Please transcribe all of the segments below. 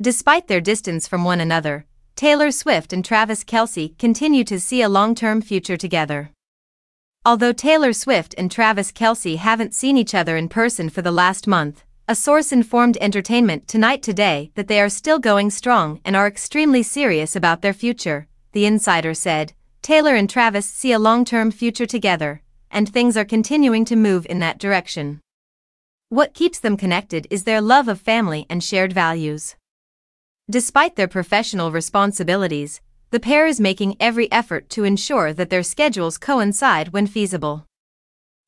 Despite their distance from one another, Taylor Swift and Travis Kelce continue to see a long term future together. Although Taylor Swift and Travis Kelce haven't seen each other in person for the last month, a source informed Entertainment Tonight today that they are still going strong and are extremely serious about their future. The insider said, Taylor and Travis see a long term future together, and things are continuing to move in that direction. What keeps them connected is their love of family and shared values. Despite their professional responsibilities, the pair is making every effort to ensure that their schedules coincide when feasible.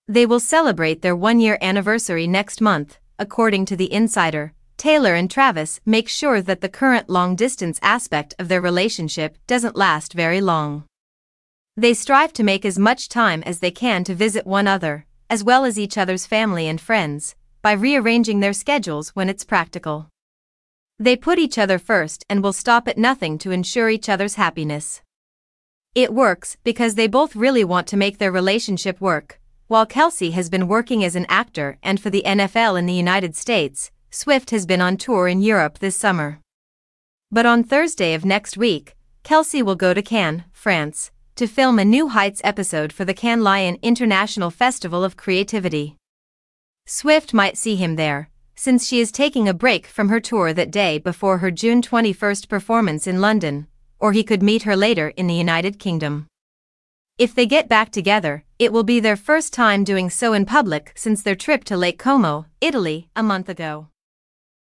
They will celebrate their one year anniversary next month, according to The Insider. Taylor and Travis make sure that the current long distance aspect of their relationship doesn't last very long. They strive to make as much time as they can to visit one another, as well as each other's family and friends, by rearranging their schedules when it's practical. They put each other first and will stop at nothing to ensure each other's happiness. It works because they both really want to make their relationship work. While Kelce has been working as an actor and for the NFL in the United States, Swift has been on tour in Europe this summer. But on Thursday of next week, Kelce will go to Cannes, France, to film a New Heights episode for the Cannes Lion International Festival of Creativity. Swift might see him there, since she is taking a break from her tour that day before her June 21 performance in London, or he could meet her later in the United Kingdom. If they get back together, it will be their first time doing so in public since their trip to Lake Como, Italy, a month ago.